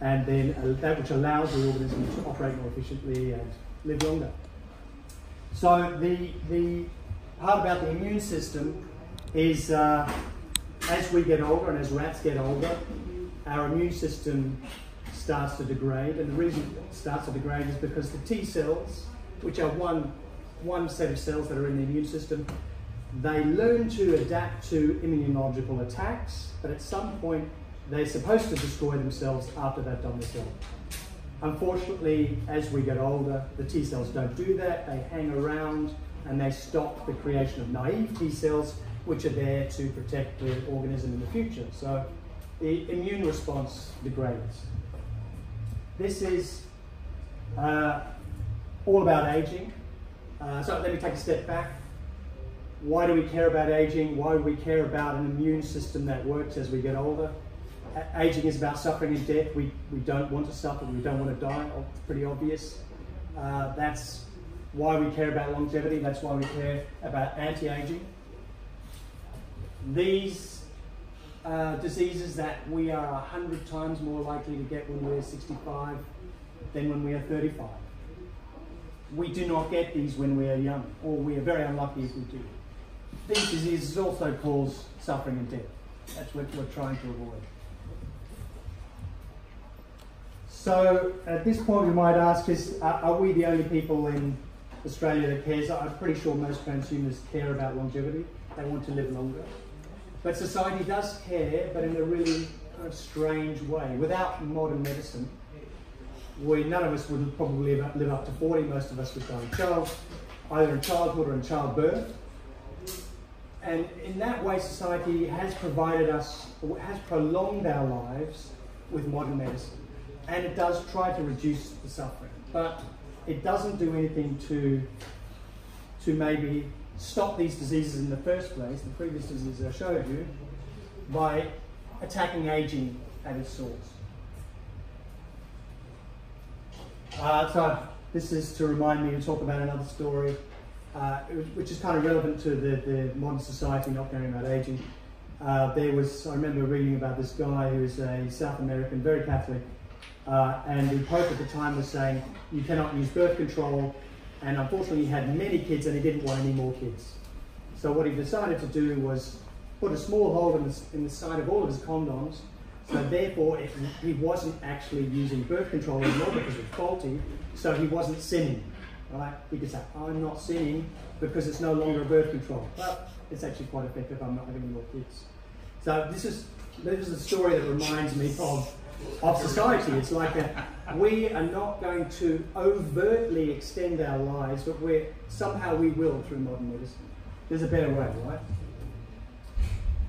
and then uh, that which allows the organism to operate more efficiently and live longer. So the, the part about the immune system is uh, as we get older and as rats get older, our immune system starts to degrade. And the reason it starts to degrade is because the T cells, which are one, one set of cells that are in the immune system, they learn to adapt to immunological attacks, but at some point they're supposed to destroy themselves after they've done the cell. Unfortunately, as we get older, the T cells don't do that. They hang around and they stop the creation of naive T cells, which are there to protect the organism in the future. So the immune response degrades. This is uh, all about aging. Uh, so let me take a step back. Why do we care about aging? Why do we care about an immune system that works as we get older? Aging is about suffering and death. We, we don't want to suffer, we don't want to die, it's pretty obvious. Uh, that's why we care about longevity, that's why we care about anti aging. These uh, diseases that we are 100 times more likely to get when we're 65 than when we are 35. We do not get these when we are young, or we are very unlucky if we do. These diseases also cause suffering and death. That's what we're trying to avoid. So at this point, we might ask: Is are, are we the only people in Australia that cares? I'm pretty sure most consumers care about longevity. They want to live longer. But society does care, but in a really kind of strange way. Without modern medicine, we none of us would probably live up, live up to 40. Most of us would die child, either in childhood or in childbirth. And in that way, society has provided us, has prolonged our lives with modern medicine and it does try to reduce the suffering, but it doesn't do anything to, to maybe stop these diseases in the first place, the previous diseases I showed you, by attacking aging at its source. Uh, so this is to remind me to talk about another story, uh, which is kind of relevant to the, the modern society not caring about aging. Uh, there was, I remember reading about this guy who is a South American, very Catholic, uh, and the Pope at the time was saying you cannot use birth control, and unfortunately, he had many kids and he didn't want any more kids. So, what he decided to do was put a small hole in the, in the side of all of his condoms, so therefore, it, he wasn't actually using birth control anymore because it's faulty, so he wasn't sinning. Right? He could say, I'm not sinning because it's no longer a birth control. But it's actually quite effective, I'm not having more kids. So, this is, this is a story that reminds me of of society. It's like a, we are not going to overtly extend our lives, but we're, somehow we will through modern medicine. There's a better way, right?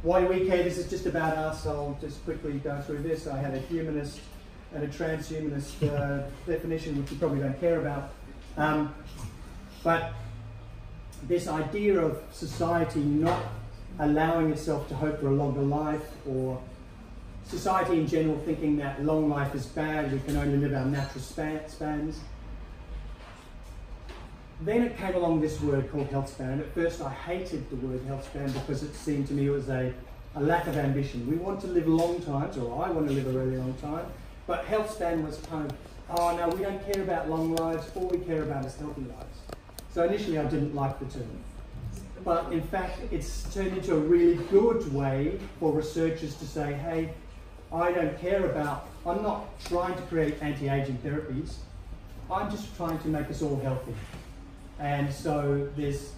Why do we care? This is just about us. I'll just quickly go through this. I had a humanist and a transhumanist uh, definition, which you probably don't care about. Um, but this idea of society not allowing itself to hope for a longer life or society in general thinking that long life is bad, we can only live our natural spans. Then it came along this word called health span. At first, I hated the word health span because it seemed to me it was a, a lack of ambition. We want to live long times, or I want to live a really long time, but health span was kind of, oh no, we don't care about long lives, all we care about is healthy lives. So initially, I didn't like the term. But in fact, it's turned into a really good way for researchers to say, hey, I don't care about, I'm not trying to create anti aging therapies. I'm just trying to make us all healthy. And so there's,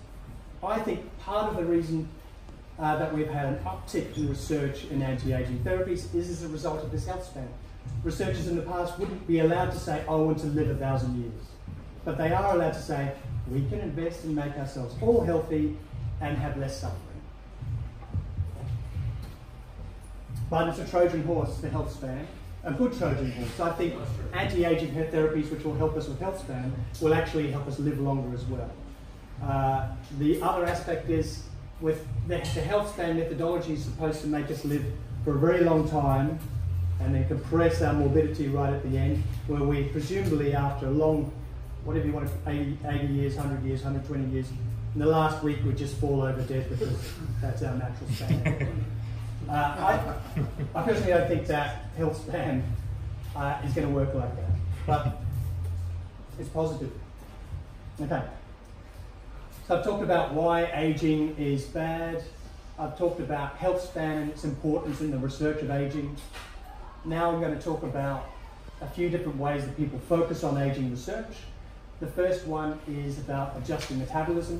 I think part of the reason uh, that we've had an uptick in research in anti aging therapies is as a result of this health span. Researchers in the past wouldn't be allowed to say, I want to live a thousand years. But they are allowed to say, we can invest and make ourselves all healthy and have less suffering. But it's a Trojan horse, for health span, a good Trojan horse. I think anti-aging therapies, which will help us with health span, will actually help us live longer as well. Uh, the other aspect is with the, the health span methodology is supposed to make us live for a very long time and then compress our morbidity right at the end, where we presumably after a long, whatever you want, 80, 80 years, 100 years, 120 years, in the last week we just fall over dead because that's our natural span. Uh, I, I personally don't think that health span uh, is going to work like that. But it's positive. Okay. So I've talked about why aging is bad. I've talked about health span and its importance in the research of aging. Now I'm going to talk about a few different ways that people focus on aging research. The first one is about adjusting metabolism.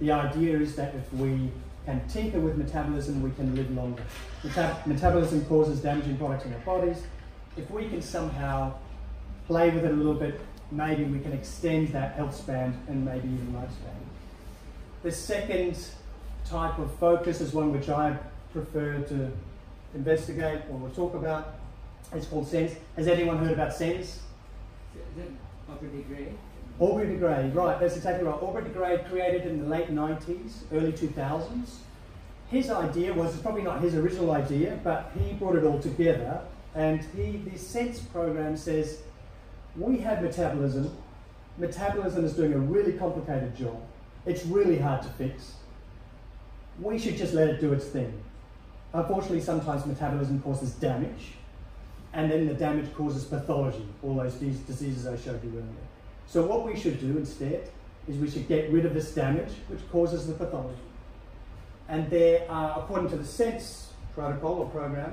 The idea is that if we can tinker with metabolism, we can live longer. Metab metabolism causes damaging products in our bodies. If we can somehow play with it a little bit, maybe we can extend that health span and maybe even lifespan. The second type of focus is one which I prefer to investigate or talk about. It's called SENS. Has anyone heard about SENS? Aubrey de Grey. Aubrey de Grey, right, that's exactly right. Aubrey de Grey created in the late 90s, early 2000s. His idea was, it's probably not his original idea, but he brought it all together. And he, the SENS program says, we have metabolism. Metabolism is doing a really complicated job. It's really hard to fix we should just let it do its thing. Unfortunately, sometimes metabolism causes damage, and then the damage causes pathology, all those diseases I showed you earlier. So what we should do instead is we should get rid of this damage, which causes the pathology. And there are, according to the SENS protocol or program,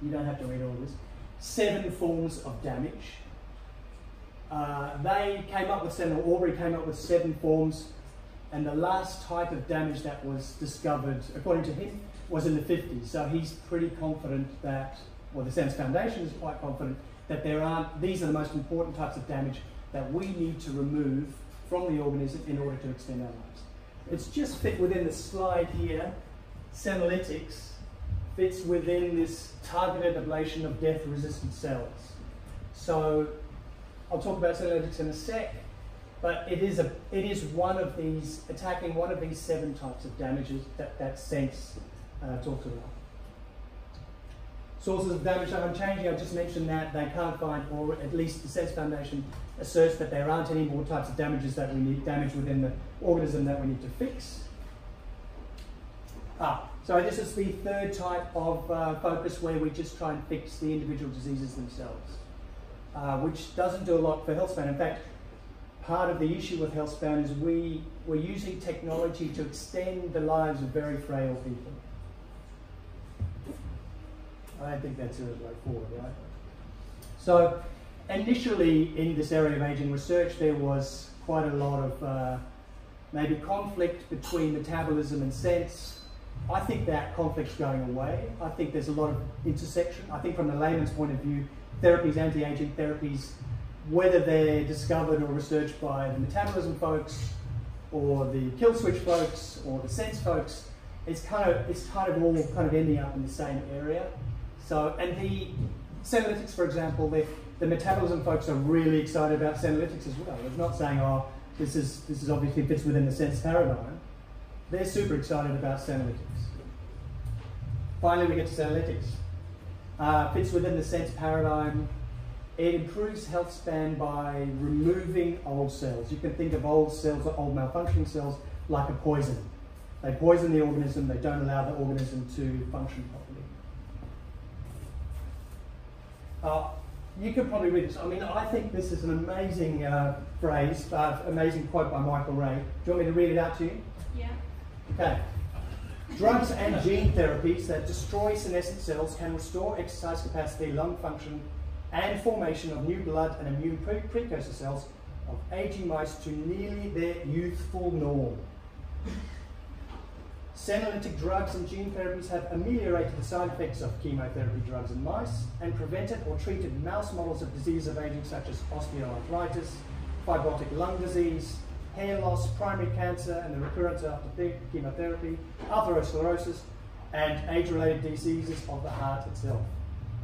you don't have to read all this, seven forms of damage. Uh, they came up with seven, Aubrey came up with seven forms and the last type of damage that was discovered, according to him, was in the 50s. So he's pretty confident that, well, the SENS Foundation is quite confident that there aren't, these are the most important types of damage that we need to remove from the organism in order to extend our lives. It's just fit within the slide here. Senolytics fits within this targeted ablation of death-resistant cells. So I'll talk about senolytics in a sec but it is, a, it is one of these, attacking one of these seven types of damages that, that SENS uh, talks about. Sources of damage are unchanging. I just mentioned that they can't find, or at least the SENS Foundation asserts that there aren't any more types of damages that we need, damage within the organism that we need to fix. Ah, so this is the third type of uh, focus where we just try and fix the individual diseases themselves, uh, which doesn't do a lot for health span. In fact, part of the issue with healthspan is we, we're using technology to extend the lives of very frail people. I don't think that's a way forward, right? So initially in this area of aging research, there was quite a lot of uh, maybe conflict between metabolism and SENS. I think that conflict's going away. I think there's a lot of intersection. I think from the layman's point of view, therapies, anti-aging therapies whether they're discovered or researched by the metabolism folks or the kill switch folks or the SENS folks, it's kind of it's kind of all kind of ending up in the same area. So and the senolytics, for example, the metabolism folks are really excited about senolytics as well. It's not saying, oh, this is this is obviously fits within the SENS paradigm. They're super excited about senolytics. Finally, we get to senolytics. Uh, fits within the SENS paradigm it improves health span by removing old cells. You can think of old cells or old malfunctioning cells like a poison. They poison the organism, they don't allow the organism to function properly. Uh, you can probably read this. I mean, I think this is an amazing uh, phrase, uh, amazing quote by Michael Rae. Do you want me to read it out to you? Yeah. Okay. Drugs and gene therapies that destroy senescent cells can restore exercise capacity, lung function, and formation of new blood and immune pre precursor cells of aging mice to nearly their youthful norm. Senolytic drugs and gene therapies have ameliorated the side effects of chemotherapy drugs in mice and prevented or treated mouse models of disease of aging such as osteoarthritis, fibrotic lung disease, hair loss, primary cancer and the recurrence after chemotherapy, atherosclerosis, and age-related diseases of the heart itself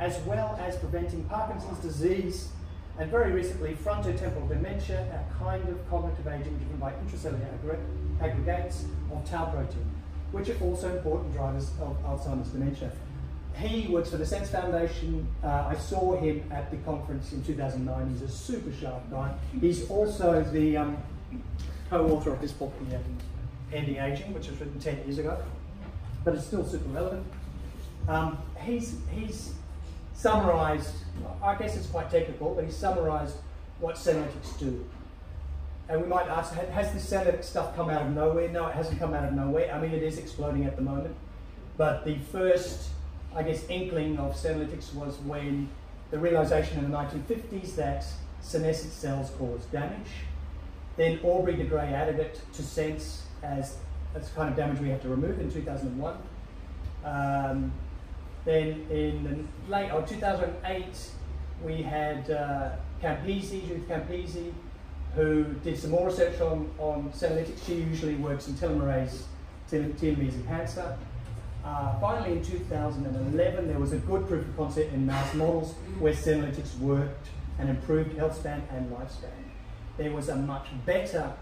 as well as preventing Parkinson's disease and very recently frontotemporal dementia, a kind of cognitive aging driven by intracellular aggregates of tau protein, which are also important drivers of Alzheimer's dementia. He works for the SENS Foundation. Uh, I saw him at the conference in 2009. He's a super sharp guy. He's also the um, co-author of this book, The Ending Aging, which was written 10 years ago, but it's still super relevant. Um, he's, he's summarized, I guess it's quite technical, but he summarized what senolytics do. And we might ask, has this senolytic stuff come out of nowhere? No, it hasn't come out of nowhere. I mean, it is exploding at the moment. But the first, I guess, inkling of senolytics was when the realization in the 1950s that senescent cells cause damage. Then Aubrey de Grey added it to SENS as, as kind of damage we have to remove in 2001. Um, then in the late, oh, 2008, we had uh, Campisi, Judith Campisi, who did some more research on, on senolytics. She usually works in telomerase, telomeres in cancer. Uh, finally, in 2011, there was a good proof of concept in mouse models where senolytics worked and improved health span and lifespan. There was a much better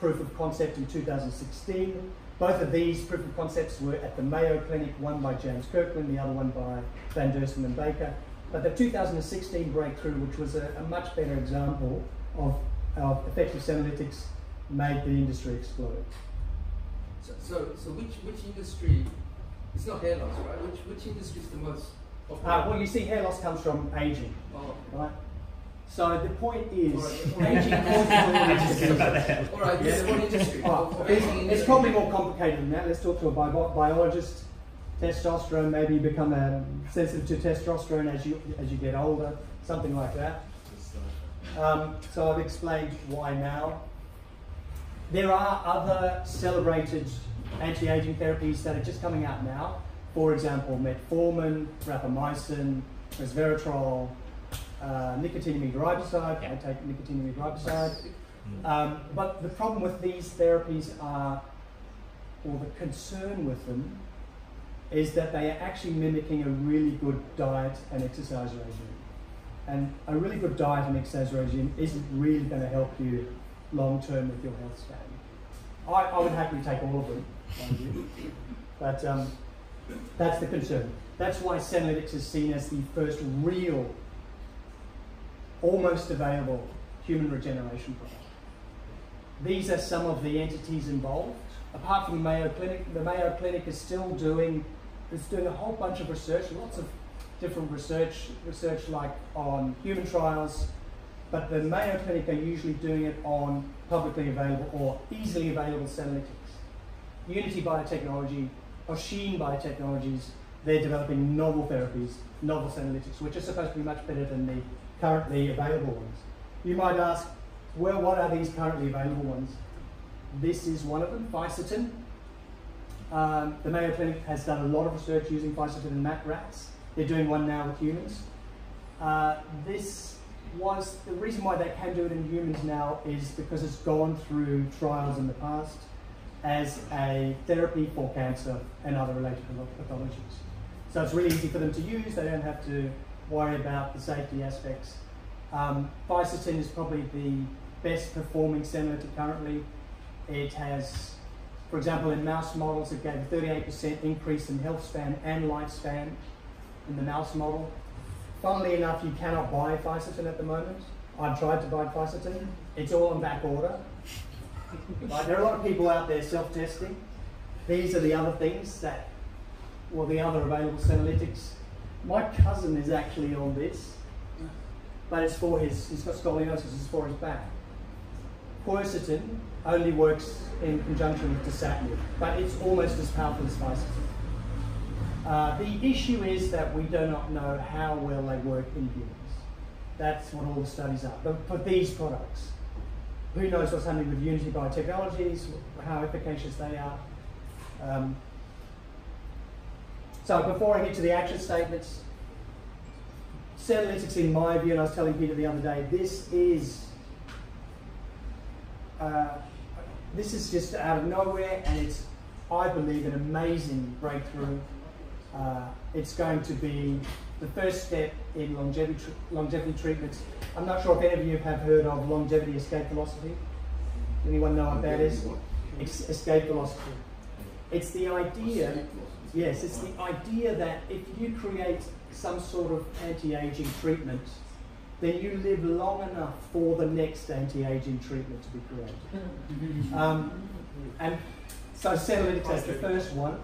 proof of concept in 2016. Both of these proof of concepts were at the Mayo Clinic, one by James Kirkland, the other one by Van Deursen and Baker. But the 2016 breakthrough, which was a, a much better example of, of effective senolytics, made the industry explode. So, so, so which, which industry, it's not hair loss, right? Which, which industry is the most uh, well, you see, hair loss comes from aging, Oh, right? So the point is, Alright. aging causes all right, this is one industry. It's, it's probably more complicated than that. Let's talk to a bio- biologist. Testosterone, maybe you become um, sensitive to testosterone as you as you get older, something like that. Um, so I've explained why now. There are other celebrated anti-aging therapies that are just coming out now. For example, metformin, rapamycin, resveratrol, uh, nicotinamide riboside. I take nicotinamide riboside. Um, but the problem with these therapies are, or the concern with them, is that they are actually mimicking a really good diet and exercise regime. And a really good diet and exercise regime isn't really going to help you long term with your health span. I, I would happily take all of them, but um, that's the concern. That's why Senolytics is seen as the first real, almost available human regeneration product. These are some of the entities involved. Apart from the Mayo Clinic, the Mayo Clinic is still doing is doing a whole bunch of research, lots of different research, research like on human trials, but the Mayo Clinic are usually doing it on publicly available or easily available senolytics. Unity Biotechnology, Oisín Biotechnologies, they're developing novel therapies, novel senolytics, which are supposed to be much better than the currently available ones. You might ask, well, what are these currently available ones? This is one of them, Fisetin. Um, the Mayo Clinic has done a lot of research using Fisetin in mat rats. They're doing one now with humans. Uh, this was the reason why they can do it in humans now is because it's gone through trials in the past as a therapy for cancer and other related pathologies. So it's really easy for them to use. They don't have to worry about the safety aspects. Um, Fisetin is probably the best performing senolytic currently. It has, for example, in mouse models, it gave a 38% increase in health span and lifespan in the mouse model. Funnily enough, you cannot buy Fisetin at the moment. I've tried to buy Fisetin. It's all on back order. Right, there are a lot of people out there self-testing. These are the other things that, well, the other available senolytics. My cousin is actually on this, but it's for his, he's got scoliosis, it's for his back. Quercetin only works in conjunction with dasatinib, but it's almost as powerful as Fisetin. Uh, the issue is that we do not know how well they work in humans. That's what all the studies are. But for these products, who knows what's happening with Unity Biotechnologies, how efficacious they are. Um, so before I get to the action statements, Senolytics, in my view, and I was telling Peter the other day, this is uh, this is just out of nowhere, and it's, I believe, an amazing breakthrough. Uh, it's going to be the first step in longevity, tr- longevity treatments. I'm not sure if any of you have heard of longevity escape velocity. Anyone know what that is? Ex- escape velocity. It's the idea, yes, it's the idea that if you create some sort of anti-aging treatment, then you live long enough for the next anti-aging treatment to be created. Um, and so senolytics as the first one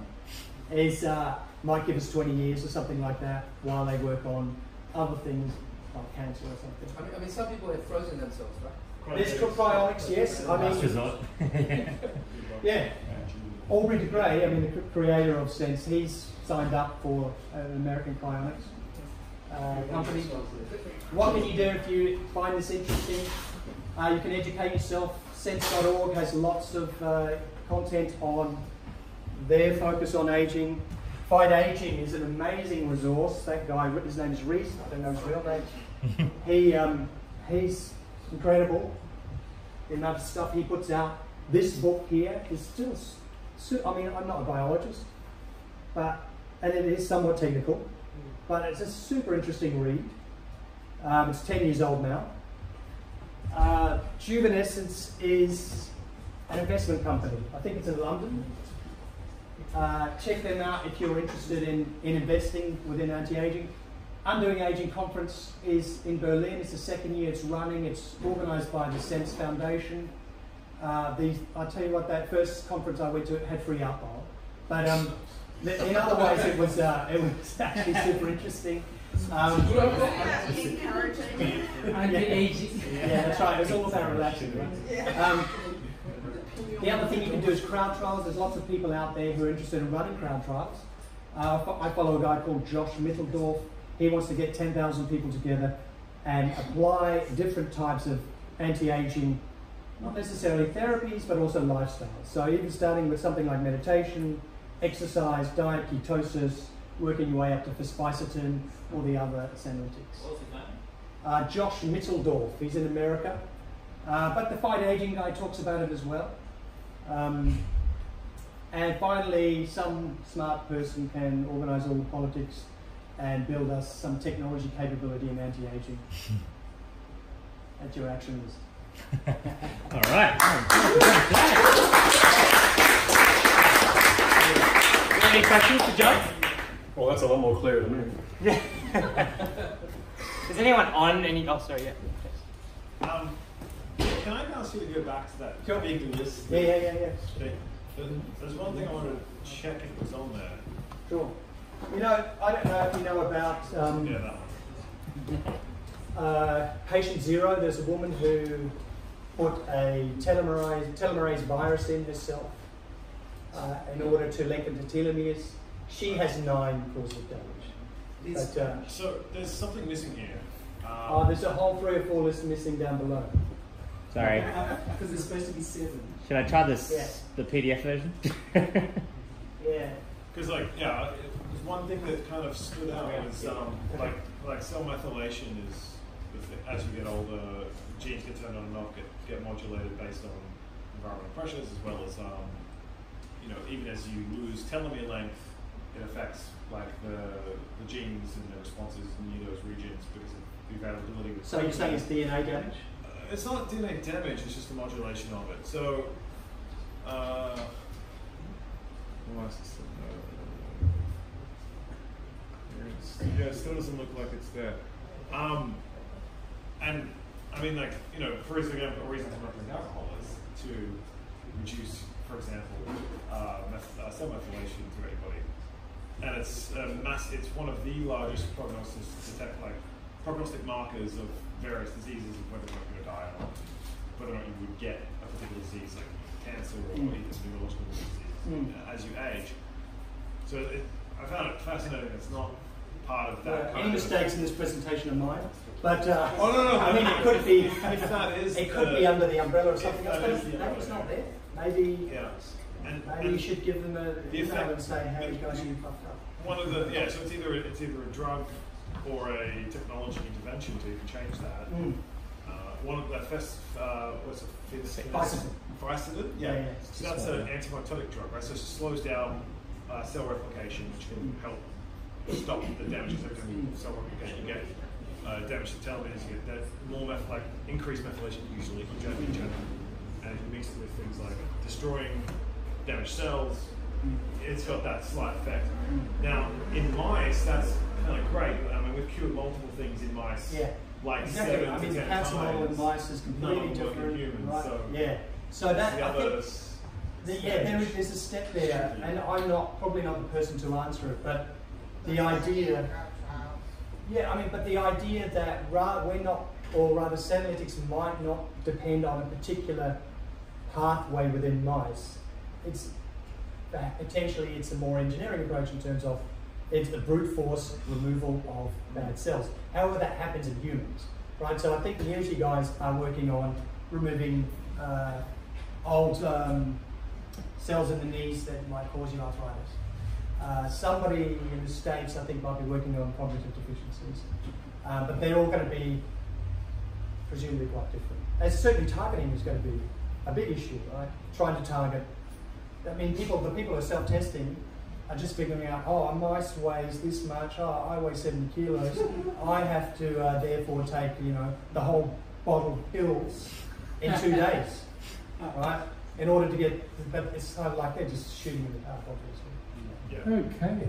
is uh, might give us 20 years or something like that while they work on other things like cancer or I something. mean, I mean, some people have frozen themselves, right? There's cryonics, yes. I Last mean, resort. yeah. Aubrey de Grey, I mean, the creator of SENS, he's signed up for an American cryonics uh, company. What can you do if you find this interesting? Uh, you can educate yourself. SENS.org has lots of uh, content on their focus on aging. Fight Aging is an amazing resource. That guy, his name is Reese, I don't know his real name. he, um, he's incredible. The amount of stuff he puts out. This book here is still, I mean, I'm not a biologist, but, and it is somewhat technical, but it's a super interesting read. Um, it's 10 years old now. Uh, Juvenescence is an investment company. I think it's in London. Uh, check them out if you're interested in, in investing within anti-aging. Undoing Aging Conference is in Berlin. It's the second year it's running. It's organised by the SENS Foundation. Uh, the, I'll tell you what, that first conference I went to had free alcohol. But um, the, in other ways, it was, uh, it was actually super interesting. Um, Anti-aging. yeah, that's right. It's all about relaxing, right? Um, the other thing you can do is crowd trials. There's lots of people out there who are interested in running crowd trials. Uh, I follow a guy called Josh Mitteldorf. He wants to get 10,000 people together and apply different types of anti-aging, not necessarily therapies, but also lifestyles. So even starting with something like meditation, exercise, diet, ketosis, working your way up to fisbicetin or the other senolytics. Uh, Josh Mitteldorf, he's in America. Uh, but the fight aging guy talks about it as well. Um, and finally, some smart person can organise all the politics and build us some technology capability in anti-aging. That's your action list. All right. Any questions for John? Well, that's a lot more clear to me. Yeah. Is anyone on any? Oh, sorry. Yeah. Um, can I ask you to go back to that Sure. big list? Yeah, yeah, yeah, yeah. thing? There's- one thing I want to check if was on there. Sure. You know, I don't know if you know about um, Yeah, that one. uh, patient zero. There's a woman who put a telomerase, telomerase virus in herself uh, in order to lengthen the telomeres. She has nine causes of damage. But, uh, So there's something missing here. Um, oh, there's a whole three or four lists missing down below. Sorry. Because it's supposed to be seven. Should I try this? Yeah. The PDF version. Yeah. Because like yeah, it, there's one thing that kind of stood out was um, like like cell methylation is as you get older, genes get turned on and off, get get modulated based on environmental pressures as well as um, you know even as you lose telomere length, it affects like the the genes and the responses near those regions because of the availability. Of So you're saying it's DNA damage? It's not DNA damage, it's just the modulation of it. So, uh, yeah, it still doesn't look like it's there. Um, and I mean, like, you know, for example, a reason to drink alcohol is to reduce, for example, uh, uh, cell methylation to anybody. And it's a mass, it's one of the largest prognosis detect, like, prognostic markers of various diseases whether or not you're going to die or not, whether or not you would get a particular disease like cancer or Mm. even neurological disease Mm. as you age. So it, I found it fascinating. It's not part of that. Kind any mistakes in this presentation of mine? But uh, Oh no, no, I mean, it could be. If that is, It could the- be under the umbrella of something else, but maybe it's not there. Maybe, Yeah, and, maybe and you should give them a The email effect- and say, hey, guys, you fucked up. one of the yeah. So it's either it's either a drug or a technology intervention to change that. Mm. One of the first, uh, what's it? Fisetin. Fisetin? Yeah, Yeah. yeah. So that's an antimitotic drug, right? So it slows down uh, cell replication, which can help stop the damages that can cell replication. You get uh, damage to telomeres, you get that more meth- like increased methylation usually, in general, in general. and if you mix it with things like destroying damaged cells, it's got that slight effect. Now, in mice, that's kind of great. I mean, we've cured multiple things in mice. Yeah. Like Exactly. seven I mean, the cancer model in mice is completely of them work in different. humans, right? so yeah. So that the I think, The, yeah, there is, there's a step there, and I'm not probably not the person to answer it, but the idea, yeah, I mean, but the idea that ra- we're not, or rather, Senolytics might not depend on a particular pathway within mice. It's uh, potentially it's a more engineering approach in terms of it's the brute force removal of bad cells. However, that happens in humans, right? So I think the energy guys are working on removing uh, old um, cells in the knees that might cause you arthritis. Uh, somebody in the States, I think, might be working on cognitive deficiencies. Uh, but they're all going to be presumably quite different. And certainly targeting is going to be a big issue, right? Trying to target. I mean, people, the people who are self-testing are just figuring out, oh, a mice weighs this much, oh, I weigh 70 kilos, I have to uh, therefore take, you know, the whole bottle of pills in two days, right? In order to get, but it's kind of like they're just shooting in the dark, obviously. Yeah. Okay.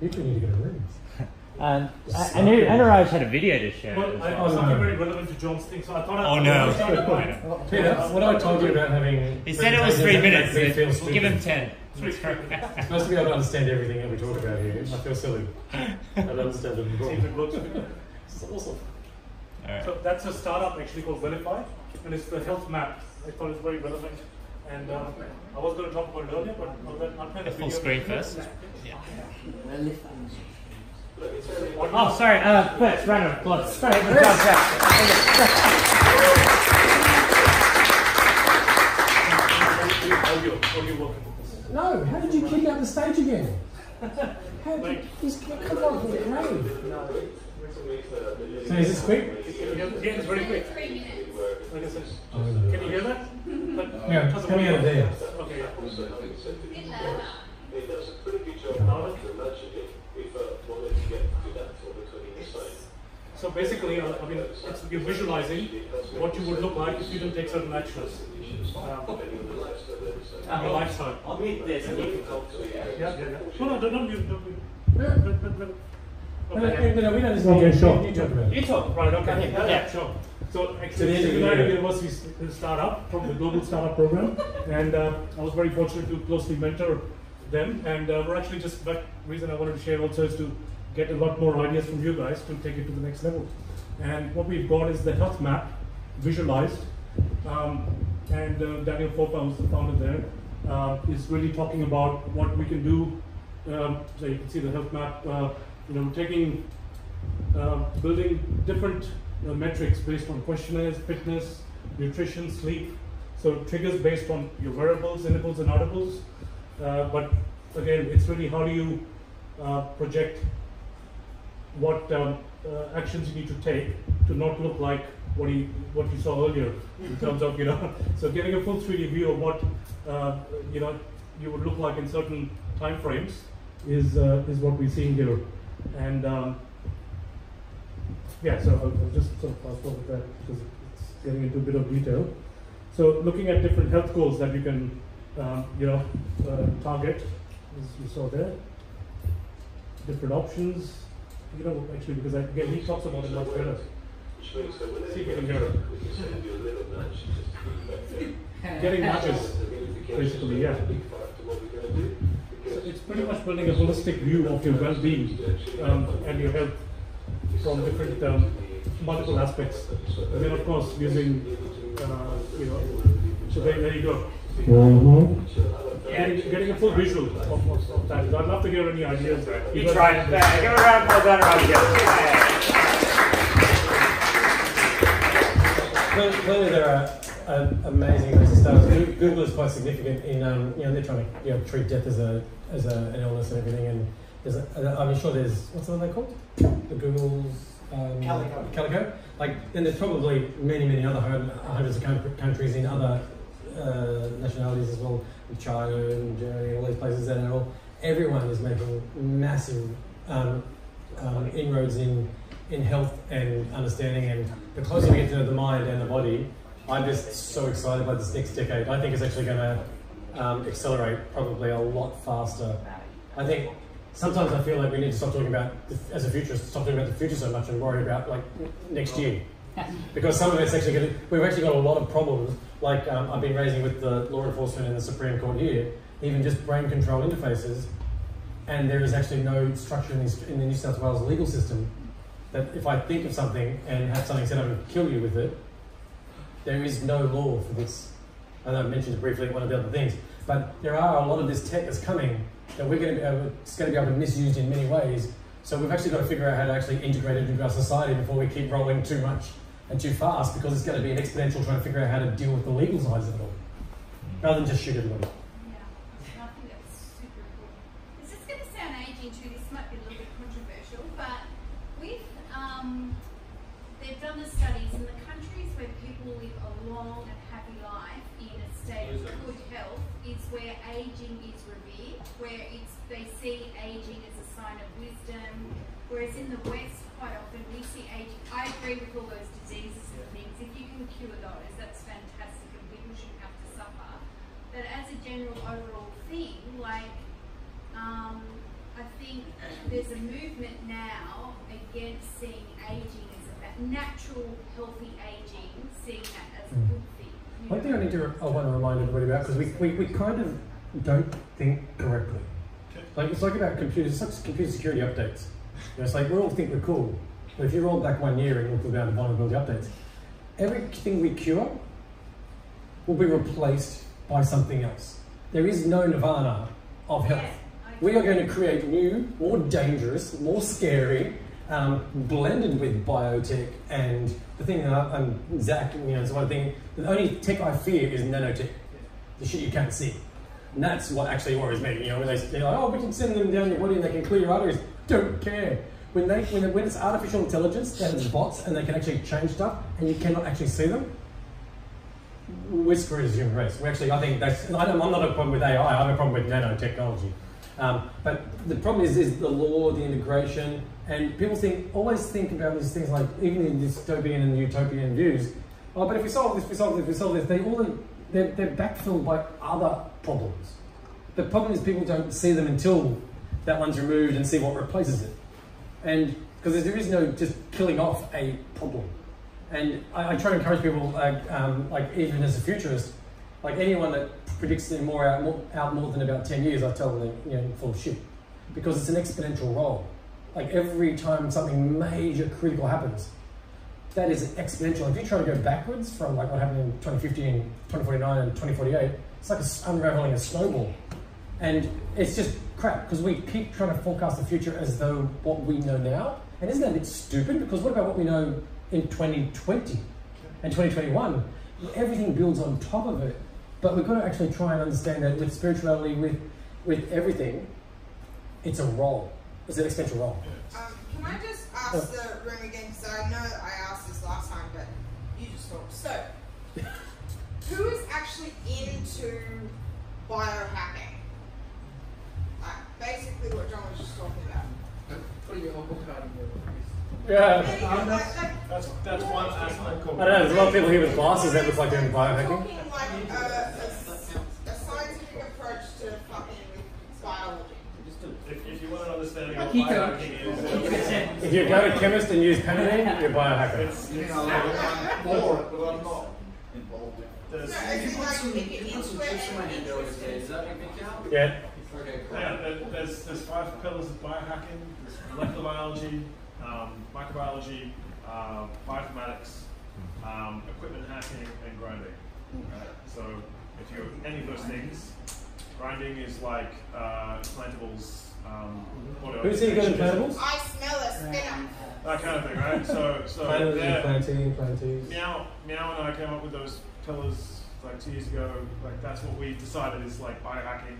You two need to get a ring. Um, I, I knew Anuraj had a video to share. Well, as I, well. something very relevant to John's thing, so I thought I'd Oh, no. I'd start with mine. Peter, what I told you about having. He said it was three minutes. Makes me feel so We'll give him ten. Three. It's nice to be able to understand everything that we talk about here. I feel silly. I don't understand it at See all. it. This is awesome. Alright. So that's a startup actually called Verify, and it's the health map. I thought it was very relevant, and um, I was going to talk about it earlier, but I'll, let- I'll play the The full video. screen first. Yeah. Audio- Oh, sorry. Uh, first, round of applause. Sorry, good job, Jack. audio, audio working with this. No, how did you kidnap the stage again? How did you, this, come on, great. So is this quick? Yeah, it's very quick. Like I said, can you hear that? But- Yeah, because coming out of there. Okay. yeah. So basically, uh, I mean, it's, you're visualizing what you would look like if you didn't take certain actions um, in your lifetime. I'll mute this and you can talk to it. Yeah, yeah, yeah. No, no, don't, don't mute, don't mute. Yeah. But- but- but- No, no, Okay. no, no, we don't Okay, understand. sure. You talk about it. You talk, right, okay. Yeah. Yeah, sure. So So actually, there's it's a a United video. University startup from the Global Startup Program, and uh, I was very fortunate to closely mentor them. And uh, we're actually just that reason I wanted to share also is to get a lot more ideas from you guys to take it to the next level. And what we've got is the health map visualized, um, and uh, Daniel Popa, who's the founder there, uh, is really talking about what we can do. Um, so you can see the health map. Uh, you know, taking uh, building different uh, metrics based on questionnaires, fitness, nutrition, sleep. So triggers based on your wearables, enables, and audibles. Uh, but again, it's really how do you uh, project what um, uh, actions you need to take to not look like what you what you saw earlier in terms of you know. So getting a full 3D view of what uh, you know you would look like in certain time frames is uh, is what we're seeing here, and. Um, yeah, so I'll, I'll just sort of fast forward that because it's getting into a bit of detail. So looking at different health goals that you can, um, you know, uh, target, as you saw there. Different options, you know, actually because I, again he talks about it much better. See if you can hear. Getting matches, basically, yeah. So it's pretty much building a holistic view of your well-being um, and your health from different um, multiple aspects. And then of course using, uh, you know, so there, there you go. Getting, getting a full visual of, of, of that. I'd love to hear any ideas. You tried. Uh, give a round of applause, Anuraj. Yeah. Clearly, clearly there are uh, amazing ways to start. Google is quite significant in, um, you know, they're trying to you know, treat death as a as a, an illness and everything. And there's, a, I'm sure there's what's the one they called? The Google's um, Calico. Calico. Like, and there's probably many, many other hun- hundreds of countries in other uh, nationalities as well, with China and Germany, all these places that are all. Everyone is making massive um, um, inroads in in health and understanding. And the closer we get to the mind and the body, I'm just so excited by this next decade. I think it's actually going to um, accelerate probably a lot faster. I think sometimes I feel like we need to stop talking about, the, as a futurist, stop talking about the future so much and worry about like next year. because some of it's actually going to, we've actually got a lot of problems, like um, I've been raising with the law enforcement and the Supreme Court here, even just brain control interfaces, and there is actually no structure in, this, in the New South Wales legal system that if I think of something and have something set up and kill you with it, there is no law for this. And I mentioned it briefly one of the other things, but there are a lot of this tech that's coming that we're going to be able, it's going to be able to be misused in many ways. So we've actually got to figure out how to actually integrate it into our society before we keep rolling too much and too fast because it's going to be an exponential trying to figure out how to deal with the legal sides of it all, rather than just shoot everybody. Yeah, I think that's super important. This is going to sound aging too. This might be a little bit controversial, but with um, they've done the studies in the countries where people live a long and happy life in a state of good health is where aging is revered, where it's they see aging as a sign of wisdom. Whereas in the West, quite often we see aging. I agree with all those diseases and things. If you can cure those, that's fantastic, and people shouldn't have to suffer. But as a general overall thing, like, um, I think there's a movement now against seeing aging as a that natural, healthy aging, seeing that as a good thing. you One thing? I need to, I want to remind everybody about because we, we, we kind of don't think correctly. Like it's like about computers, it's like computer security updates. You know, it's like we all think we're cool, but if you roll back one year and look about the vulnerability updates, everything we cure will be replaced by something else. There is no nirvana of health. Yeah, We are going to create new, more dangerous, more scary, um, blended with biotech. And the thing that I, and Zach, you know, it's one thing. The only tech I fear is nanotech, the shit you can't see. And that's what actually worries me. You know, when they, they're like, oh, we can send them down your body and they can clear your arteries. Don't care. When they, when, when it's artificial intelligence that is bots and they can actually change stuff and you cannot actually see them, we're screwed as human race. We actually, I think that's. I I'm not a problem with AI. I have a problem with nanotechnology. Um, but the problem is, is the law, the integration, and people think always think about these things like even in dystopian and utopian views. Oh, but if we solve this, we solve this, we solve this. They all they're, they're backfilled by other problems. The problem is people don't see them until that one's removed and see what replaces it. And because there is no just killing off a problem. And I, I try to encourage people, like, um, like even as a futurist, like anyone that predicts them more out, more out more than about 10 years, I tell them they're you know, full of shit. Because it's an exponential roll. Like every time something major critical happens, that is exponential. If you try to go backwards from like what happened in 2015, 2049 and 2048, it's like a unraveling a snowball. And it's just crap because we keep trying to forecast the future as though what we know now. And isn't that a bit stupid? Because what about what we know in 2020 and 2021? Everything builds on top of it. But we've got to actually try and understand that with spirituality, with, with everything, it's a role. It's an exponential role. Um, can I just ask the room again? Because I know I asked this last time, but you just talked. So, who is actually into biohacking? Like, basically what John was just talking about. Putting your own card in your Yeah. Um, that's, like, that's, that's one aspect of I don't know, there's a lot of people here with glasses that look like they're in biohacking. talking like a, a, a scientific approach to fucking biology. If, if you want an understanding of Keep what going. biohacking is, If you go to a chemist and use Panadeine, you're a biohacker. it's, it's, No, for it, but I'm not. There's, No, as in like, if you're into it and interested. Does that make me? Yeah. Okay, cool. yeah, there- there's, there's five pillars of biohacking. There's molecular biology, um, microbiology, uh, bioinformatics, um, equipment hacking, and grinding. Right? So if you're any of those things, grinding is like uh, implantables. Um, Who's here good at plantables? I smell a spinner. That kind of thing, right? So, so Planters they're- and planting. Meow, Meow and I came up with those pillars like two years ago. Like that's what we decided is like biohacking.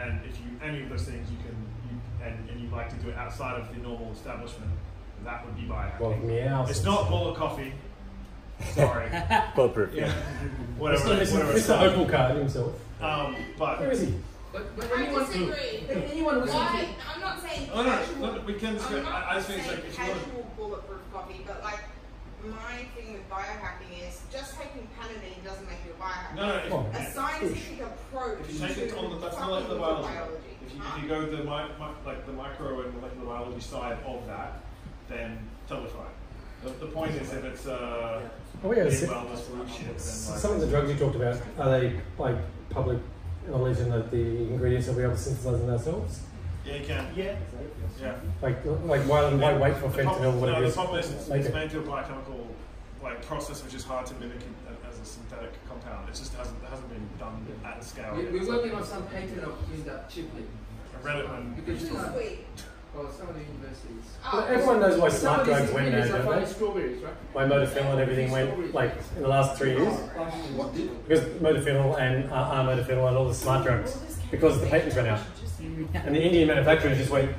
And if you any of those things, you can you and, and you like to do it outside of the normal establishment, that would be biohacking. Well, meow. it's not bullet coffee. Sorry. Bulletproof. yeah. Whatever. not Mr. whatever it's Mr. called. Opal card himself. Um, but Where is he? But, but I anyone, disagree. but anyone who's Why? into, I'm not saying Oh, no, casual. no, we can. I'm not I, I think it's saying like if casual bulletproof coffee, but like my thing with biohacking is just taking Panadeine doesn't make you a biohacker. No, no. If. A scientific approach If you take it to on the that's fucking molecular with biology. biology. If you, if you go the mi- mi- like the micro and molecular biology side of that, then totally fine. The, the point is, if it's uh, Oh yeah, a wellness solution, then like some of the drugs you talked about are they like public knowledge and that the ingredients that we are synthesizing ourselves? Yeah, you can. Yeah. Yeah. Like like why why wait for The fentanyl problem- or whatever no, the is? problem is it's, Make it's made to a biochemical like process which is hard to mimic as a synthetic compound. It just hasn't hasn't been done at scale. We, yet. we're working on some patent of doing that cheaply. I read it when Because you know, Sweet. well, some of the universities. Well, everyone knows why Some smart of these drugs went now, don't they? strawberries, right? Why modafinil and everything went like in the last three years? What did? Because modafinil and uh, armodafinil and all the smart drugs because the patents ran out. And the Indian manufacturers just went,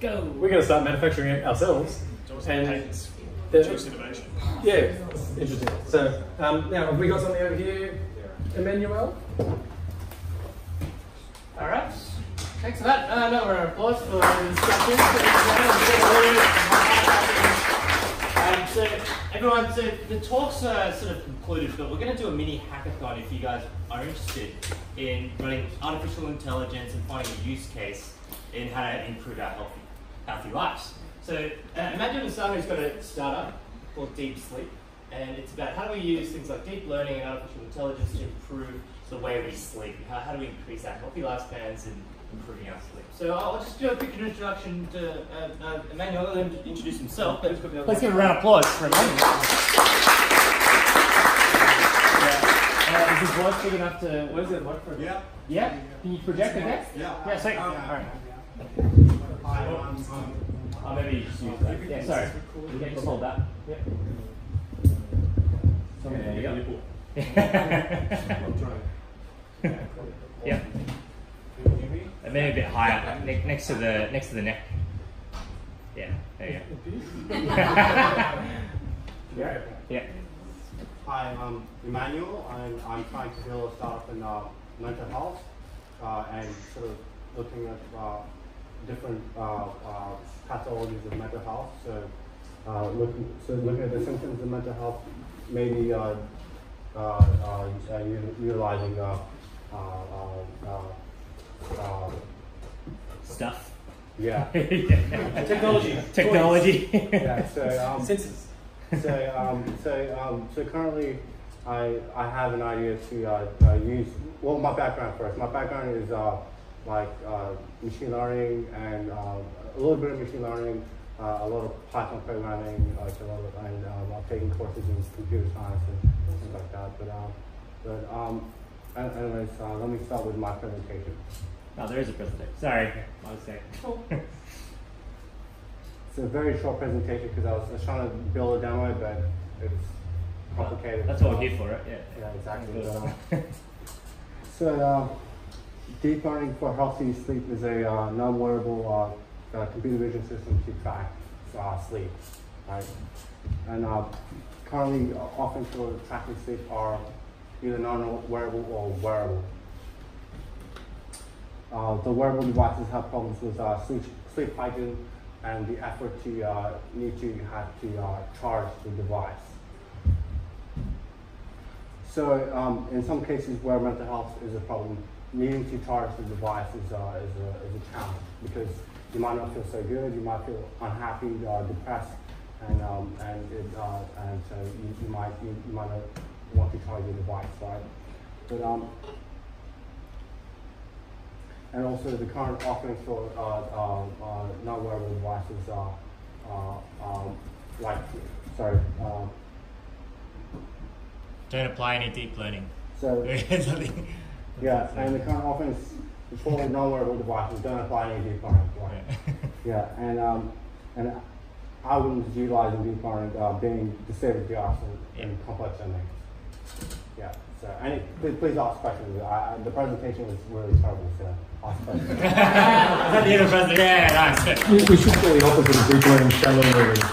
go, we're going to start manufacturing it ourselves. it's also And patents the- innovation. Yeah, interesting. So um, now have we got something over here, Emmanuel? All right. Thanks for that. Uh, another round of applause for the instructions. Um, so everyone, so the talks are sort of concluded, but we're going to do a mini hackathon if you guys are interested in running artificial intelligence and finding a use case in how to improve our healthy, healthy lives. So uh, imagine who's got a startup called Deep Sleep, and it's about how do we use things like deep learning and artificial intelligence to improve the way we sleep. How, how do we increase our healthy lifespans and improving our sleep? So I'll just do a quick introduction to uh, uh, Emmanuel. Let him introduce himself. But let's give a round of applause for Emmanuel. Yeah. Uh, is his voice big enough to? What is it? What for? Yeah. Yeah. Can you project it there? Yeah. Yeah. So, all right. Hi, I'm, I'm Oh, maybe you just use that. Yeah. Sorry. You can just hold that. Yep. There you go. And maybe a bit higher, ne- next to the next to the neck. Yeah. There you go. yeah. Yeah. Hi, I'm Emmanuel. I'm, I'm trying to build a startup in uh, mental health uh, and sort of looking at uh, different uh, uh, pathologies of mental health. So, uh, looking, so looking at the symptoms of mental health, maybe uh, uh, uh, uh, utilizing uh, Stuff. yeah. Technology. Technology. yeah. So um, Sensors. so, um, so, um, so currently, I, I have an idea to uh, uh, use. Well, my background first. My background is uh, like uh, machine learning and uh, a little bit of machine learning, uh, a lot of Python programming, like a lot of, and um, I'm taking courses in computer science and things like that. But um, but um, an- anyways, uh, let me start with my presentation. Oh, there is a presentation. Sorry, my mistake. It's a very short presentation because I was, I was trying to build a demo, but it's complicated. That's what we're here for, right? Yeah. Yeah, exactly. But, uh, so, uh, deep learning for healthy sleep is a uh, non-wearable uh, uh, computer vision system to track uh, sleep, right? And uh, currently, uh, often for tracking sleep are either non-wearable or wearable. Uh, the wearable devices have problems with uh, sleep, sleep hygiene and the effort to uh, need to have to uh, charge the device. So um, in some cases where mental health is a problem, needing to charge the device is, uh, is, a, is a challenge because you might not feel so good, you might feel unhappy, uh, depressed, and, um, and, it, and so you, you, might, you, you might not want to charge your device, right? But, um, and also the current offerings for uh, uh, uh, non-wearable devices are uh, um, like, sorry, uh, Don't apply any deep learning. so Yeah, and the current offerings for non-wearable devices don't apply any deep learning. Right? Yeah, and um, and algorithms utilizing deep learning uh, being of the art in, in complex domains. Yeah. So, any please, please ask questions. I, I, the presentation was really terrible, so ask questions. Is that the end of the presentation? Yeah, nice. We, we should call the opposite of deep learning shallow learning.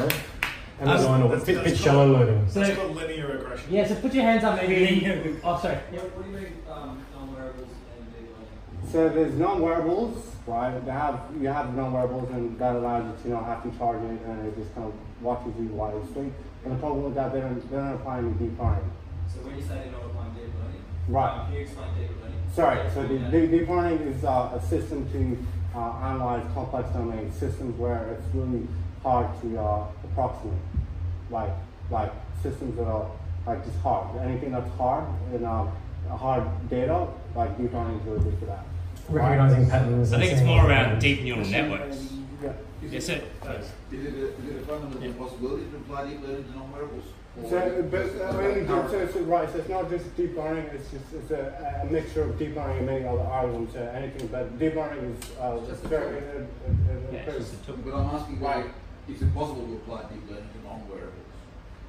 Right? And That's- design or that's- bit, that's bit shallow learning. So, It's called linear regression. yeah, so put your hands up maybe. Oh, sorry. Yeah, what do you mean um, non-wearables and deep learning? So there's non-wearables, right? They have you have non-wearables, and that allows you to not have to charge it, and it just kind of watches you while you sleep. And the problem with that, they don't, they don't apply any deep learning. So when you say they're not applying deep learning, Right. can you explain deep learning? Sorry, so the, Yeah. the deep learning is uh, a system to uh, analyze complex domain systems where it's really hard to uh, approximate. Like like systems that are like just hard. Anything that's hard and uh, hard data, like deep learning is really good for that. Recognizing patterns. I think it's more around deep neural networks. Yeah. Yes, sir. Is it a, is it a fundamental impossibility to apply deep learning to non-wearables? Or- So, but, uh, I mean, Or- so, so, right, so it's not just deep learning, it's just it's a, a mixture of deep learning and many other algorithms, uh, anything, but deep learning is uh, Just a very, tool. uh, uh, uh, Yeah, very- it's just a tool. But I'm asking, why like, is it possible to apply deep learning to non-wearables?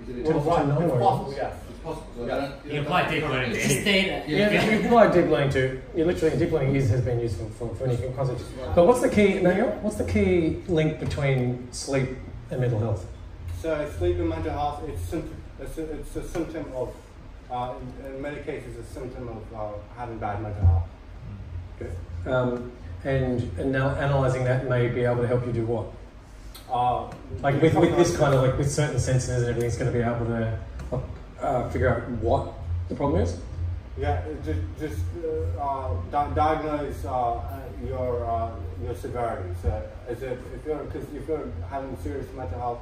Is it well, To- to it's non-wearables. possible, yes. It's possible. So Yeah. I don't, You apply deep learning to It's just anything. data. Yeah, Yeah. you apply deep learning to, you literally, deep learning is, has been used for, for, for anything concepts. But what's the key, Manuel, what's the key link between sleep and mental health? So sleep and mental health, it's, symptom, it's, a, it's a symptom of, uh, in, in many cases, a symptom of uh, having bad mental health. Um, and, and now analysing that may be able to help you do what? Uh, Like with, with this kind of, like with certain sensors and everything's going to be able to uh, figure out what the problem is? Yeah, just, just uh, uh, di- diagnose uh, uh, your uh, your severity. So, is it if you're because if you're having serious mental health,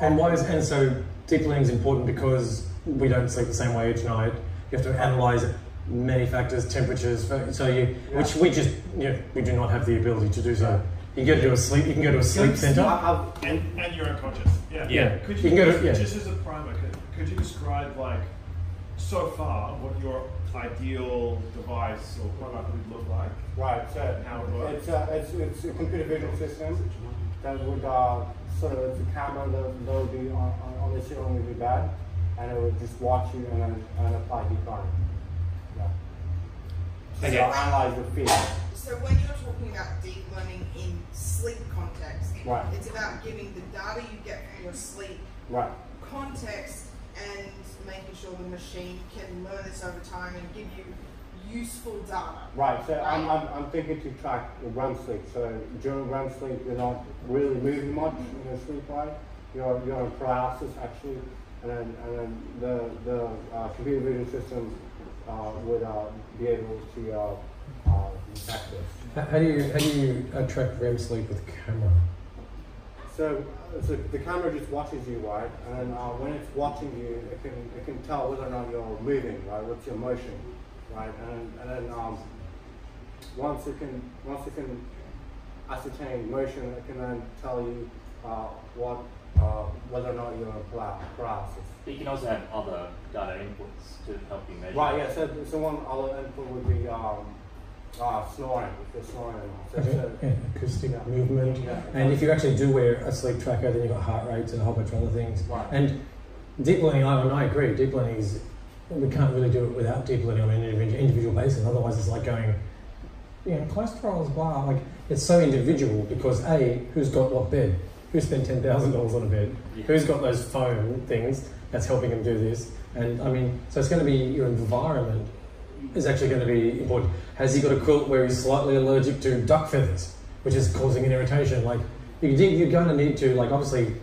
And why is, and so deep learning is important because we don't sleep the same way each night. You have to analyse many factors, temperatures, so you, which we just, you know, we do not have the ability to do so. You can go to a sleep, you can go to a sleep centre. I've- And, and you're unconscious. Yeah. Yeah. Could You you, can go to- just, yeah. just as a primer, could, could you describe like so far what your ideal device or product would look like? Right, so How it works? it's a, it's, it's a computer vision system that would uh, sort of, it's a camera that, that would be on, on, on the ceiling would be bad, and it would just watch you and and apply deep learning. Yeah. So Okay. it'll analyze your fear. So when you're talking about deep learning in sleep context, Right. it's about giving the data you get from your sleep Right. context and making sure the machine can learn this over time and give you useful data. Right, so I'm, I'm, I'm thinking to track your REM sleep. So during REM sleep, you're not really moving much in your sleep, right? You're, you're in paralysis actually, and then, and then the, the uh, computer vision system uh, would uh, be able to uh, uh, detect this. How how do you, how do you uh, track REM sleep with camera? So, uh, so the camera just watches you, right? And uh, when it's watching you, it can, it can tell whether or not you're moving, right? What's your motion, right? And, and then um, once it can once it can ascertain motion, it can then tell you uh, what uh, whether or not you're in para- paralysis. But you can also have other data inputs to help you measure. Right. Yeah. So, so one other input would be um, uh, snoring. If you're snoring, so, Okay, so, yeah, acoustic movement. Yeah. And if you actually do wear a sleep tracker, then you've got heart rates and a whole bunch of other things. Right. And deep learning, I, and I agree, deep learning is, we can't really do it without deep learning on an individual, individual basis. Otherwise, it's like going, you know, cholesterol is blah. Like, it's so individual because A, who's got what bed? Who spent $10,000 on a bed? Yeah. Who's got those foam things that's helping them do this? And I mean, so it's going to be your environment is actually going to be important. Has he got a quilt where he's slightly allergic to duck feathers, which is causing an irritation? Like, you, you're going to need to, like, obviously,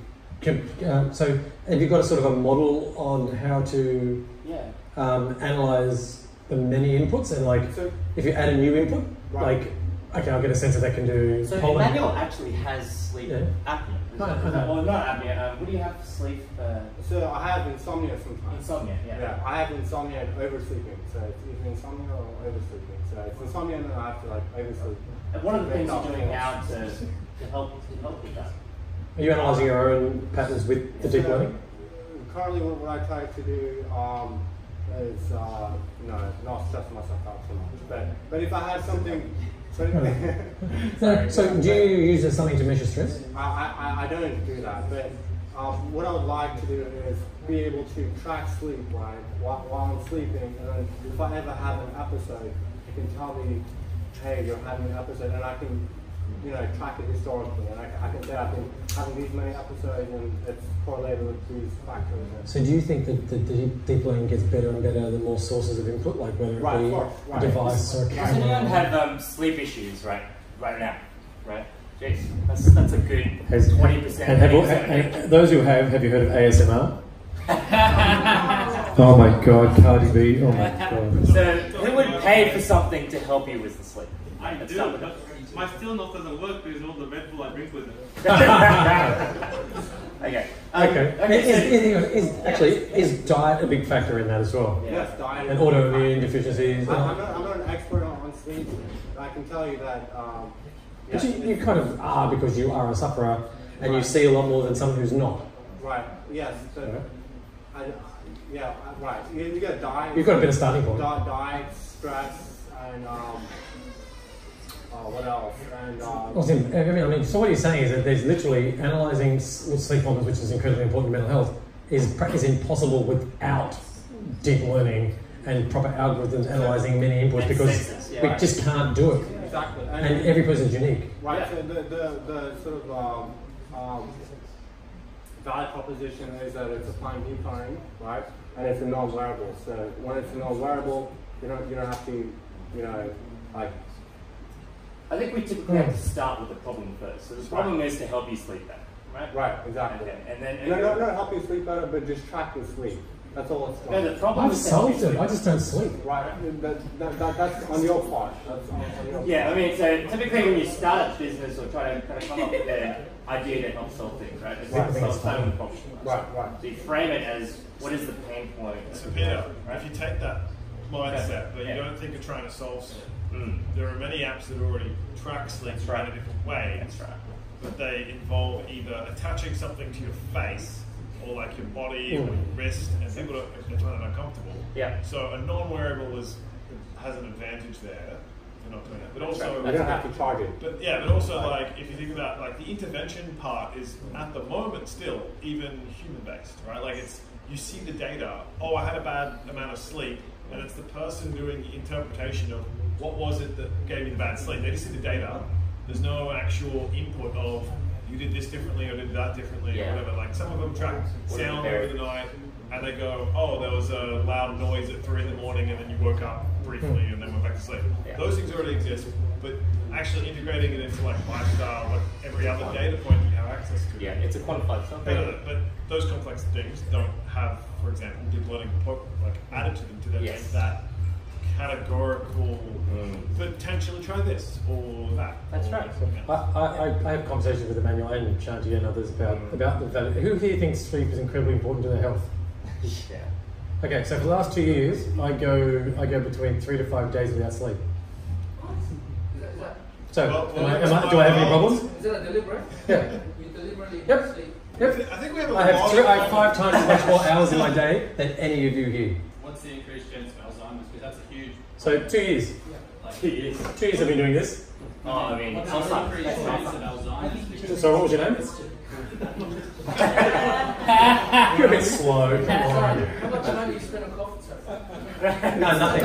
uh, so have you got a sort of a model on how to Yeah. um, analyze the many inputs and, like, so if you add a new input, Right. like, okay, I'll get a sense that that can do So pollen. Emmanuel actually has sleep Yeah. apnea. Is No, that- no, no. Well, not apnea. Um, what do you have? Sleep uh, so I have insomnia sometimes. insomnia. Yeah. Yeah, I have insomnia and oversleeping. So it's either insomnia or oversleeping. So it's insomnia and then I have to like oversleep. And what are the things No. you're doing now to, to help to help with that? Are you analysing your own patterns with the deep learning? Currently, what, I try to do um, is uh, no, not stress myself out too much. But but if I had something, but So, so do you use as something to measure stress? I, I, I don't do that. But um, what I would like to do is be able to track sleep right while, while I'm sleeping, and then if I ever have an episode, it can tell me, hey, you're having an episode, and I can you know, track it historically, and I, I can say I've been having these many episodes, and it's correlated with these factors. So do you think that the, the deep- deep learning gets better and better the more sources of input, like whether it Right, be of course, a right. device or a Right. Does anyone camera? have um, sleep issues right right now? Right. Jeez, that's that's a good Has- twenty percent. And have, all- and- and those who have, have you heard of ASMR? Oh my god, Cardi B, oh my god. So who would pay for something to help you with the sleep? I Let's do, start with but my still not doesn't work because all the Red Bull I drink with it. okay. Okay. okay, Is, is, is, actually, is diet a big factor in that as well? Yes, diet. And autoimmune deficiencies. I- I'm not, I'm not an expert on, on sleep. I can tell you that. Um, But yeah, you, you kind of are because you are a sufferer and you see a lot more than someone who's not. Right. Yes. So, I, yeah. Right. You, you got diet. You've got a bit of starting point. Diet, stress, and um, what else? And um, Well, Tim, I mean, so what you're saying is that there's literally analysing sleep problems, which is incredibly important to mental health, is, pra- is impossible without deep learning and proper algorithms analysing many inputs And because sensors, yeah. we just can't do it. Exactly. And every person's unique. Right. So the, the, the sort of um, um, value proposition is that it's applying deep learning, right? And it's a non-wearable. So when it's a non-wearable, you don't you don't have to, you know, like I think we typically hmm. have to start with the problem first. So the problem is to help you sleep better, right? Right. Exactly. Okay, and then no, no, not help you sleep better, but just track your sleep. That's all it's No, the problem I've is to help you solved it. I just don't sleep. Right. That, that, that, that's on your part. That's on, on your Yeah, I mean, so typically when you start a business or try to kind of come up with an idea to help solve things, right? It's Right. like solve solving the problem. Right, right. So you frame it as what is the pain point? So Peter, right? if you take that mindset, but you Yeah. don't think of trying to solve something, Mm. there are many apps that already track sleep in a different way. That's right. But they involve either attaching something to your face or like your body or mm. your wrist, and people don't, they find it uncomfortable. Yeah. So a non-wearable is has an advantage there. They're not doing that, but That's also right. You don't have to charge it. But yeah, but also like if you think about like the intervention part is mm. at the moment still even human based, right? Like it's you see the data. Oh, I had a bad amount of sleep, and mm. it's the person doing the interpretation of what was it that gave me the bad sleep. They just see the data. There's no actual input of you did this differently or did that differently Yeah. or whatever. Like some of them track sound over the night, and they go, oh, there was a loud noise at three in the morning, and then you woke up briefly hmm. and then went back to sleep. Yeah. Those things already exist, but actually integrating it into like lifestyle, like every other data point you have access to. Yeah, it's a quantified something. But, but those complex things don't have, for example, deep learning po- like added to them to then Yes. make that categorical. Mm. Potentially try this or that. That's or- right. I, I, I have conversations with Emmanuel and Shanti and others about, about the value. Who here thinks sleep is incredibly important to their health? Yeah. Okay, so for the last two years, I go I go between three to five days without sleep. Is that, is that, So, Well, am I, am I, do I have any problems? is that a deliberate? Yeah. You deliberately Yep. sleep. Yep. I think we have a I have, lot three, I have five times as much more hours in my day than any of you here. What's the increased chance So two years. Two years. Two years I've been doing this. Oh, I mean, what's it's the not increased chance of Alzheimer's? So what was your name? You're a bit slow. How much money you spend on coffee? No, nothing.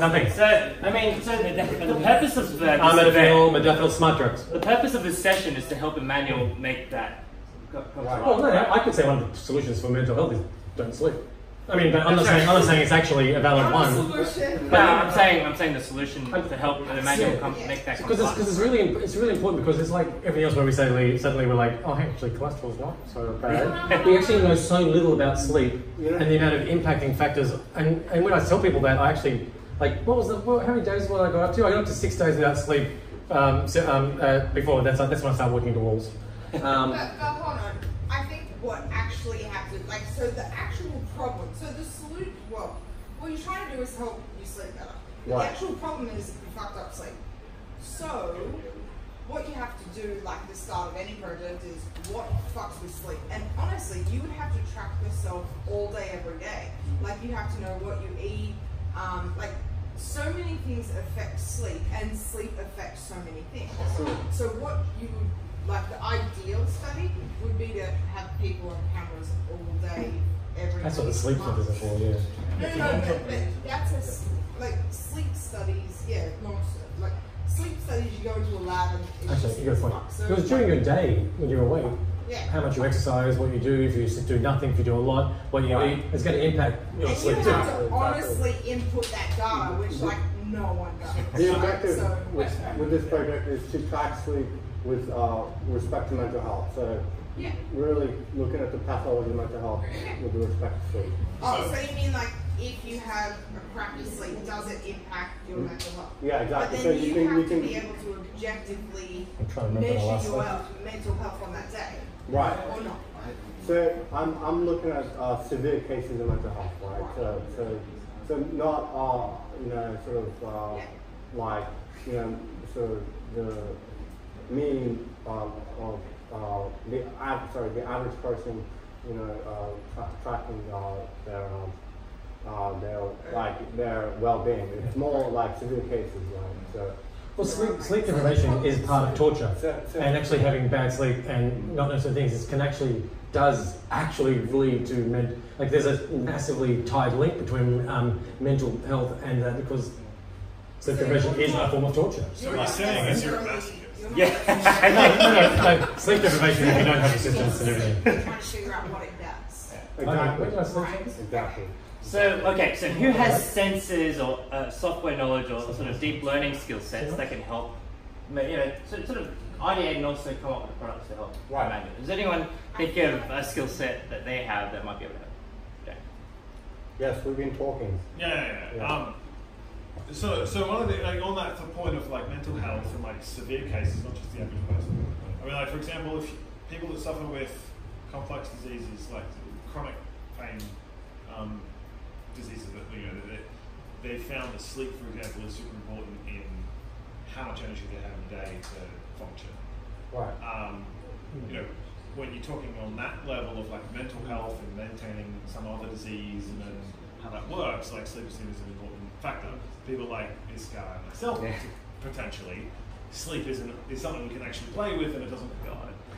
Nothing. So, I mean, so the, the purpose of uh, the, I'm at a event- film, Modafinil smart drugs. the purpose of this session is to help Emmanuel make that. go- go to Well, no, I could say one of the solutions for mental health is don't sleep. I mean, but I'm not That's saying. I'm not saying it's actually a valid one. Solution. No, I'm saying I'm saying the solution to help Emmanuel come, make that come Because it's, cause it's really it's really important because it's like everything else where we suddenly suddenly we're like oh hey, actually cholesterol's not so bad. we actually know so little about sleep and the amount of impacting factors. And, and when I tell people that, I actually like what was the what, how many days was I got up to? I got up to six days without sleep. Um, so, um, uh, before that's that's when I started walking the walls. Um, But, but hold on. I think what actually happened, like, so the actual problem, so the solution, well, what you're trying to do is help you sleep better. The actual problem is you fucked up sleep. So, what you have to do, like the start of any project, is what fucks with sleep. And honestly, you would have to track yourself all day, every day. Like, you have to know what you eat. Um, like, so many things affect sleep, and sleep affects so many things. So, what you would like the ideal study would be to have people on cameras all day, every that's what the sleep month. centers are for. Yeah. No, no, no, but, but that's a s- like sleep studies. Yeah, long like sleep studies. You go into a lab and it's Actually, you got a point. fuck. So Because during your day, when you're awake, Yeah. how much you exercise, what you do, if you do nothing, if you do a lot, what you eat, it's going to impact your and sleep you too. have to honestly input that data, which like no one does. The objective So, with, with this project is to track sleep with uh, respect to mental health. So yeah. really looking at the pathology of mental health with respect to sleep. Oh, so you mean like if you have a crappy sleep, does it impact your mental health? Yeah, exactly. But So then you you, can- have you to be able to objectively I'm to measure last your health, mental health on that day, Right. or not. So I'm, I'm looking at uh, severe cases of mental health, right? So, so, so not, uh, you know, sort of uh, like, you know, sort of the mean uh, of uh, the av- sorry, the average person, you know, uh, tra- tracking uh, their um, uh, their like their well-being. It's more like severe cases, right? So. Well, sleep, sleep deprivation is part of torture, So- so- and actually having bad sleep and not knowing certain things is, can actually does actually lead to men, like there's a massively tied link between um, mental health and that because sleep deprivation is a form of torture. So what you're saying is you're a masochist. no, no, no, no, sleep deprivation if you don't have assistance and everything. trying to figure out what it does. Exactly. Where did I sleep? Exactly. So, okay, so who has sensors or uh, software knowledge or sort of deep learning skill sets that can help, you know, sort sort of ideate and also come up with products to help Right. manage it? Does anyone think of a skill set that they have that might be able to help? Okay. Yes, we've been talking. Yeah, yeah, yeah. Yeah. Um, so, so one of the like on that point of like mental health and like severe cases, not just the average person. I mean, like for example, if people that suffer with complex diseases like chronic pain um, diseases, that you know, they, they found that sleep, for example, is super important in how much energy they have in a day to function. Right. Um, you know, when you're talking on that level of like mental health and maintaining some other disease and then how that works, like sleep is an important factor. People like this guy and myself potentially, sleep isn't is something we can actually play with and it doesn't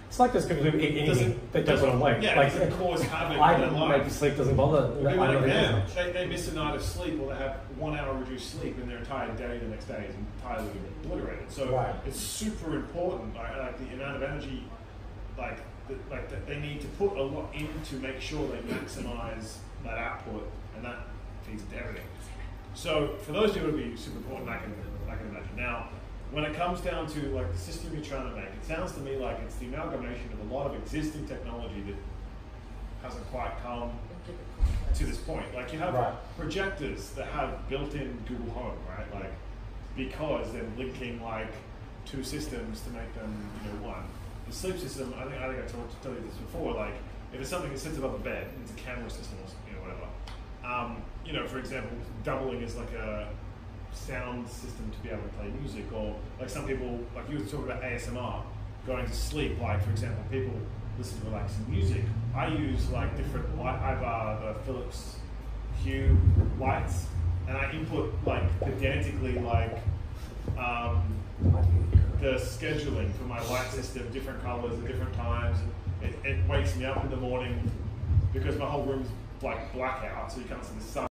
It's like this people who eat anything Doesn't- that doesn't doesn't- awake. yeah, like, it cause havoc I their life. maybe sleep doesn't bother. People I like don't them, they, they miss a night of sleep or they have one hour reduced sleep and their entire day the next day is entirely obliterated. So Right. it's super important, like, like the amount of energy, like the, like that they need to put a lot in to make sure they maximize that output and that feeds into everything. So for those people, it'd be super important. I can I can imagine. Now, when it comes down to like the system you're trying to make, it sounds to me like it's the amalgamation of a lot of existing technology that hasn't quite come to this point. Like you have Right. projectors that have built-in Google Home, right? Like because they're linking like two systems to make them you know one. The sleep system, I think I think I told, told you this before. Like if it's something that sits above a bed, it's a camera system or something, you know whatever. Um, you know, for example, doubling is like a sound system to be able to play music, or like some people, like you were talking about ASMR, going to sleep. Like for example, people listen to relaxing music. I use like different light. I have uh, the Philips Hue lights, and I input like pedantically like um, the scheduling for my light system, different colors at different times. It, it wakes me up in the morning because my whole room's like blackout, so you can't see the sun.